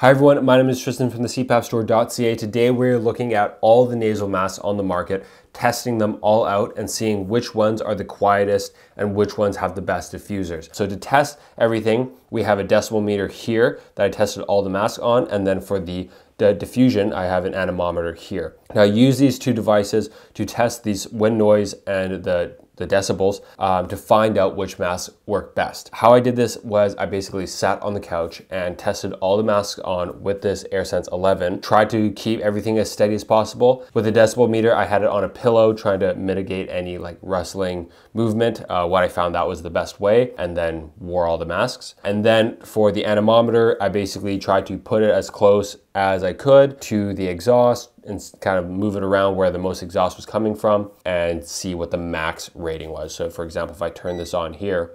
Hi everyone, my name is Tristan from the CPAPstore.ca. Today we're looking at all the nasal masks on the market, testing them all out and seeing which ones are the quietest and which ones have the best diffusers. So to test everything, we have a decibel meter here that I tested all the masks on and then for the the diffusion, I have an anemometer here. Now I use these two devices to test these wind noise and the the decibels um, to find out which masks work best. How I did this was I basically sat on the couch and tested all the masks on with this AirSense 11, tried to keep everything as steady as possible. With the decibel meter, I had it on a pillow trying to mitigate any like rustling movement. Uh, what I found that was the best way and then wore all the masks. And then for the anemometer, I basically tried to put it as close as I could to the exhaust and kind of move it around where the most exhaust was coming from and see what the max rating was. So for example, if I turn this on here,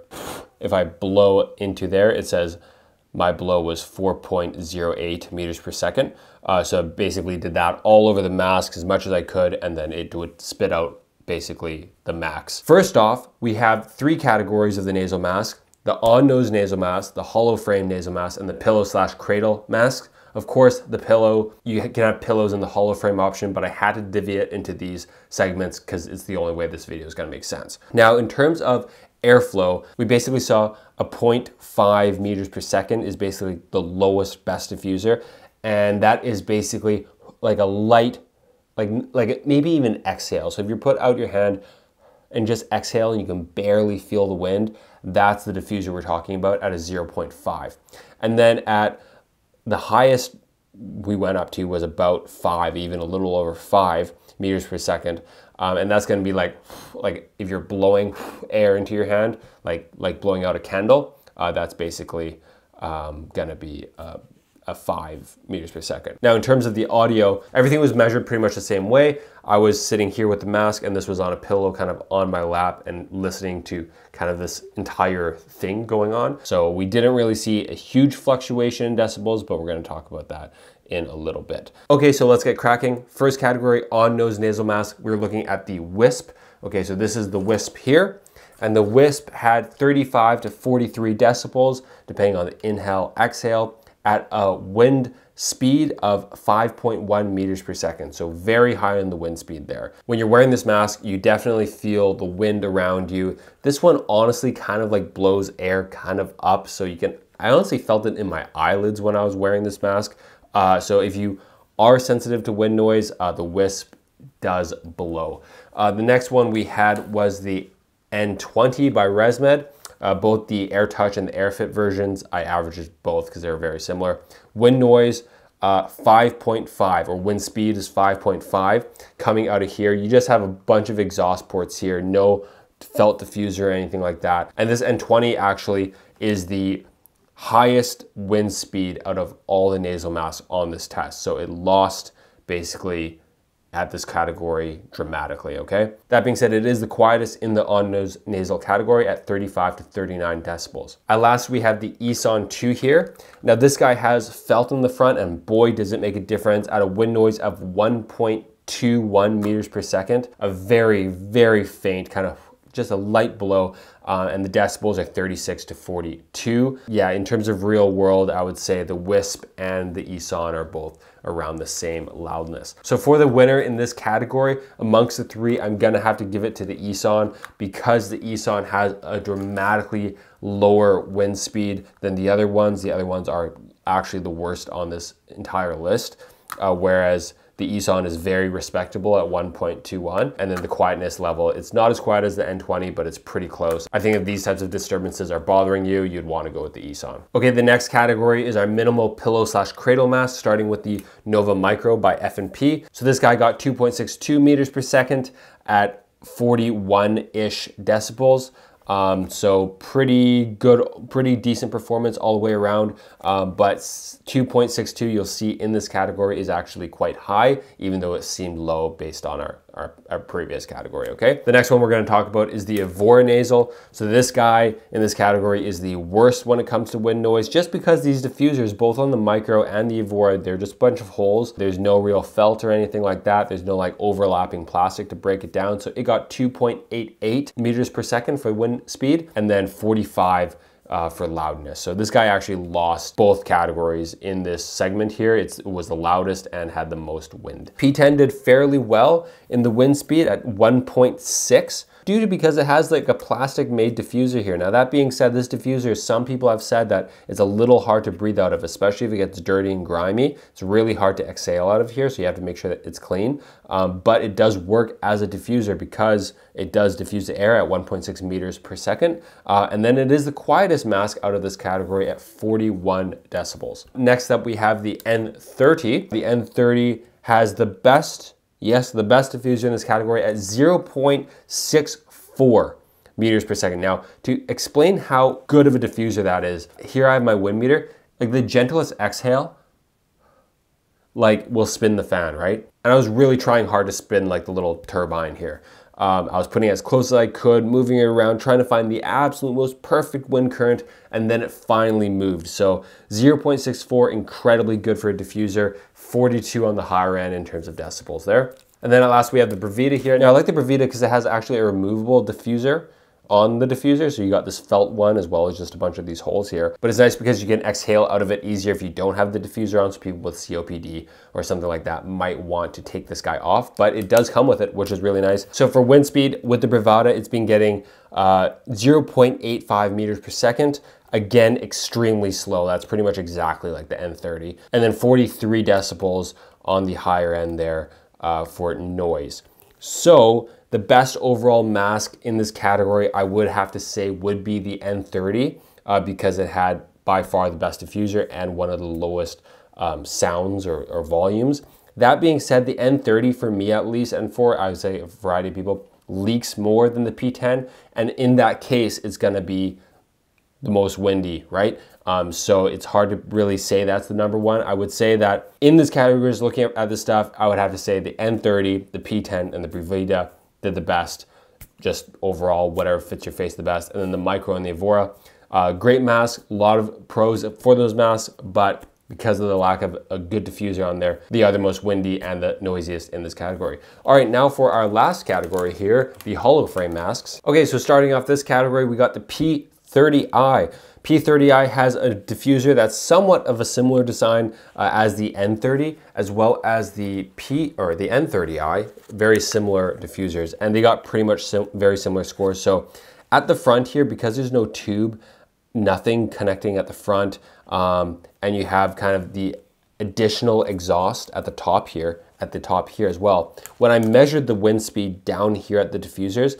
if I blow into there, it says my blow was 4.08 meters per second. Uh, so basically did that all over the mask as much as I could, and then it would spit out basically the max. First off, we have three categories of the nasal mask. The on-nose nasal mask, the hollow frame nasal mask, and the pillow slash cradle mask. Of course, the pillow, you can have pillows in the hollow frame option, but I had to divvy it into these segments because it's the only way this video is gonna make sense. Now, in terms of airflow, we basically saw a 0.5 meters per second is basically the lowest best diffuser. And that is basically like a light, like, like maybe even exhale. So if you put out your hand and just exhale and you can barely feel the wind, that's the diffuser we're talking about at a 0.5. And then at the highest we went up to was about five, even a little over five meters per second. Um, and that's going to be like, like if you're blowing air into your hand, like like blowing out a candle. Uh, that's basically um, going to be uh, a five meters per second. Now, in terms of the audio, everything was measured pretty much the same way. I was sitting here with the mask and this was on a pillow kind of on my lap and listening to kind of this entire thing going on. So we didn't really see a huge fluctuation in decibels, but we're gonna talk about that in a little bit. Okay, so let's get cracking. First category, on-nose nasal mask. We're looking at the WISP. Okay, so this is the WISP here. And the WISP had 35 to 43 decibels, depending on the inhale, exhale at a wind speed of 5.1 meters per second. So very high in the wind speed there. When you're wearing this mask, you definitely feel the wind around you. This one honestly kind of like blows air kind of up. So you can, I honestly felt it in my eyelids when I was wearing this mask. Uh, so if you are sensitive to wind noise, uh, the WISP does blow. Uh, the next one we had was the N20 by ResMed. Uh, both the AirTouch and the AirFit versions, I averaged both because they're very similar. Wind noise, uh, 5.5 or wind speed is 5.5 coming out of here. You just have a bunch of exhaust ports here, no felt diffuser or anything like that. And this N20 actually is the highest wind speed out of all the nasal masks on this test. So it lost basically at this category dramatically, okay? That being said, it is the quietest in the on-nose nasal category at 35 to 39 decibels. At last, we have the Eson 2 here. Now this guy has felt in the front and boy, does it make a difference at a wind noise of 1.21 meters per second. A very, very faint kind of just a light below, uh, and the decibels are 36 to 42. Yeah, in terms of real world, I would say the Wisp and the Eson are both around the same loudness. So for the winner in this category, amongst the three, I'm gonna have to give it to the Eson because the Eson has a dramatically lower wind speed than the other ones. The other ones are actually the worst on this entire list, uh, whereas the Eson is very respectable at 1.21. And then the quietness level, it's not as quiet as the N20, but it's pretty close. I think if these types of disturbances are bothering you, you'd wanna go with the Eson. Okay, the next category is our minimal pillow slash cradle mask, starting with the Nova Micro by F&P. So this guy got 2.62 meters per second at 41-ish decibels. Um, so pretty good, pretty decent performance all the way around. Um, but 2.62 you'll see in this category is actually quite high, even though it seemed low based on our, our, our previous category, okay? The next one we're gonna talk about is the Evora nasal. So this guy in this category is the worst when it comes to wind noise, just because these diffusers, both on the Micro and the Evora, they're just a bunch of holes. There's no real felt or anything like that. There's no like overlapping plastic to break it down. So it got 2.88 meters per second for wind speed and then 45 uh, for loudness. So this guy actually lost both categories in this segment here. It's, it was the loudest and had the most wind. P10 did fairly well in the wind speed at 1.6 due to because it has like a plastic made diffuser here. Now that being said, this diffuser, some people have said that it's a little hard to breathe out of, especially if it gets dirty and grimy. It's really hard to exhale out of here, so you have to make sure that it's clean. Um, but it does work as a diffuser because it does diffuse the air at 1.6 meters per second. Uh, and then it is the quietest mask out of this category at 41 decibels. Next up, we have the N30. The N30 has the best Yes, the best diffuser in this category at 0.64 meters per second. Now, to explain how good of a diffuser that is, here I have my wind meter. Like the gentlest exhale, like will spin the fan, right? And I was really trying hard to spin like the little turbine here. Um, I was putting it as close as I could, moving it around, trying to find the absolute most perfect wind current, and then it finally moved. So 0.64, incredibly good for a diffuser, 42 on the higher end in terms of decibels there. And then at last we have the Brevida here. Now I like the Brevida because it has actually a removable diffuser on the diffuser. So you got this felt one as well as just a bunch of these holes here. But it's nice because you can exhale out of it easier if you don't have the diffuser on. So people with COPD or something like that might want to take this guy off, but it does come with it, which is really nice. So for wind speed with the Brevida, it's been getting uh, 0.85 meters per second. Again, extremely slow. That's pretty much exactly like the N30. And then 43 decibels on the higher end there uh, for noise. So the best overall mask in this category, I would have to say would be the N30 uh, because it had by far the best diffuser and one of the lowest um, sounds or, or volumes. That being said, the N30 for me at least, and for I would say a variety of people, leaks more than the P10. And in that case, it's gonna be the most windy, right? Um, so it's hard to really say that's the number one. I would say that in this category, looking at this stuff, I would have to say the N30, the P10, and the Brevida did the best. Just overall, whatever fits your face the best. And then the Micro and the Evora. Uh, great mask, a lot of pros for those masks, but because of the lack of a good diffuser on there, they are the most windy and the noisiest in this category. All right, now for our last category here, the hollow frame masks. Okay, so starting off this category, we got the P30i. P30i has a diffuser that's somewhat of a similar design uh, as the N30, as well as the P or the N30i, very similar diffusers, and they got pretty much sim very similar scores. So at the front here, because there's no tube, nothing connecting at the front, um, and you have kind of the additional exhaust at the top here, at the top here as well. When I measured the wind speed down here at the diffusers,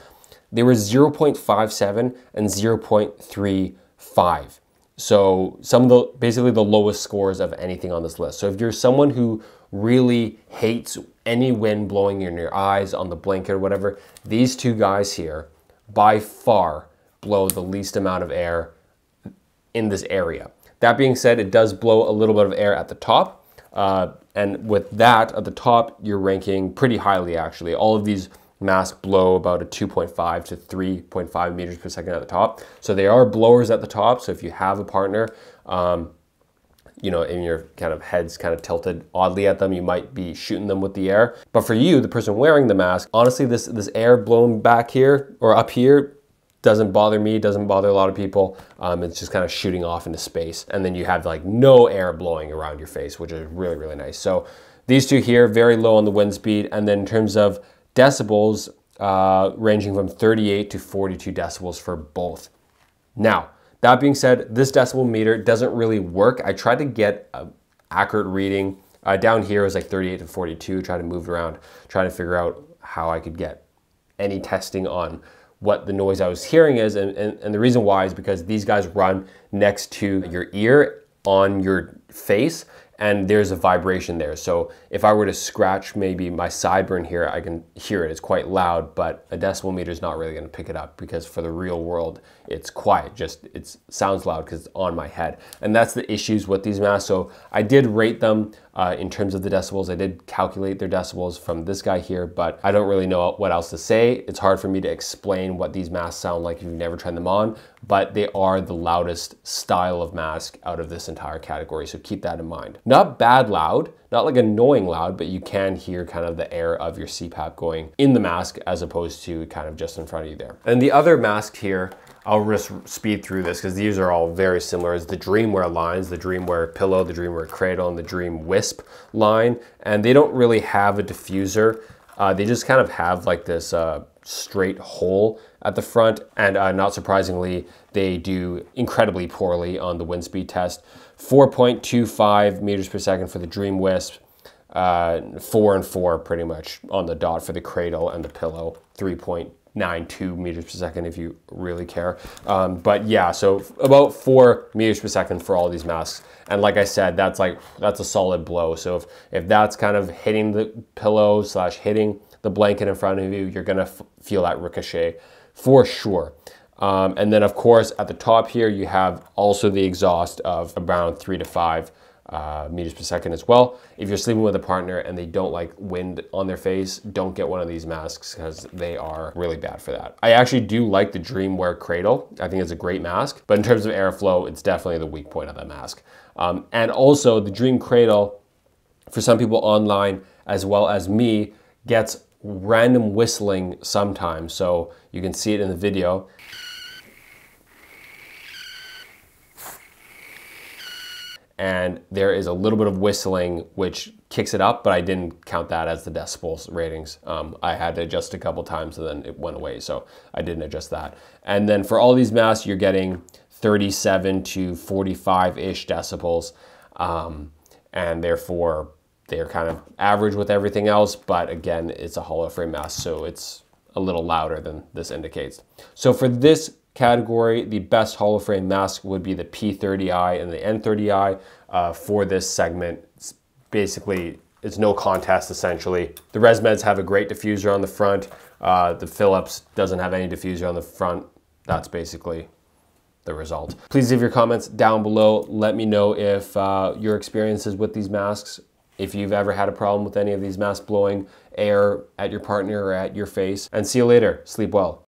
they were 0.57 and 0.35. So some of the, basically the lowest scores of anything on this list. So if you're someone who really hates any wind blowing in your eyes on the blanket or whatever, these two guys here by far blow the least amount of air in this area. That being said, it does blow a little bit of air at the top. Uh, and with that at the top, you're ranking pretty highly actually. All of these mask blow about a 2.5 to 3.5 meters per second at the top. So they are blowers at the top. So if you have a partner, um, you know, and your kind of head's kind of tilted oddly at them, you might be shooting them with the air. But for you, the person wearing the mask, honestly, this, this air blown back here or up here doesn't bother me, doesn't bother a lot of people. Um, it's just kind of shooting off into space. And then you have like no air blowing around your face, which is really, really nice. So these two here, very low on the wind speed. And then in terms of decibels uh, ranging from 38 to 42 decibels for both. Now, that being said, this decibel meter doesn't really work. I tried to get an accurate reading. Uh, down here was like 38 to 42, trying to move around, trying to figure out how I could get any testing on what the noise I was hearing is. And, and, and the reason why is because these guys run next to your ear on your face and there's a vibration there. So if I were to scratch maybe my sideburn here, I can hear it. It's quite loud, but a decibel meter is not really gonna pick it up because for the real world, it's quiet. Just it sounds loud because it's on my head. And that's the issues with these masks. So I did rate them uh, in terms of the decibels. I did calculate their decibels from this guy here, but I don't really know what else to say. It's hard for me to explain what these masks sound like if you've never tried them on, but they are the loudest style of mask out of this entire category. So keep that in mind. Not bad loud, not like annoying loud, but you can hear kind of the air of your CPAP going in the mask as opposed to kind of just in front of you there. And the other mask here I'll just speed through this because these are all very similar. It's the Dreamwear lines, the Dreamwear Pillow, the Dreamwear Cradle, and the Dream Wisp line. And they don't really have a diffuser. Uh, they just kind of have like this uh, straight hole at the front. And uh, not surprisingly, they do incredibly poorly on the wind speed test. 4.25 meters per second for the Dream Wisp, uh, four and four pretty much on the dot for the cradle and the pillow, 3.92 meters per second if you really care. Um, but yeah, so about four meters per second for all these masks. And like I said, that's like, that's a solid blow. So if, if that's kind of hitting the pillow slash hitting the blanket in front of you, you're gonna feel that ricochet for sure. Um, and then of course at the top here you have also the exhaust of around three to five uh, meters per second as well. If you're sleeping with a partner and they don't like wind on their face, don't get one of these masks because they are really bad for that. I actually do like the Dreamwear Cradle. I think it's a great mask, but in terms of airflow, it's definitely the weak point of that mask. Um, and also the Dream Cradle, for some people online, as well as me, gets random whistling sometimes. So you can see it in the video. and there is a little bit of whistling which kicks it up, but I didn't count that as the decibels ratings. Um, I had to adjust a couple times and then it went away, so I didn't adjust that. And then for all these masks, you're getting 37 to 45-ish decibels, um, and therefore they're kind of average with everything else, but again, it's a hollow frame mask, so it's a little louder than this indicates. So for this category, the best hollow frame mask would be the P30i and the N30i uh, for this segment. It's basically, it's no contest essentially. The ResMeds have a great diffuser on the front. Uh, the Philips doesn't have any diffuser on the front. That's basically the result. Please leave your comments down below. Let me know if uh, your experiences with these masks, if you've ever had a problem with any of these masks blowing air at your partner or at your face. And see you later. Sleep well.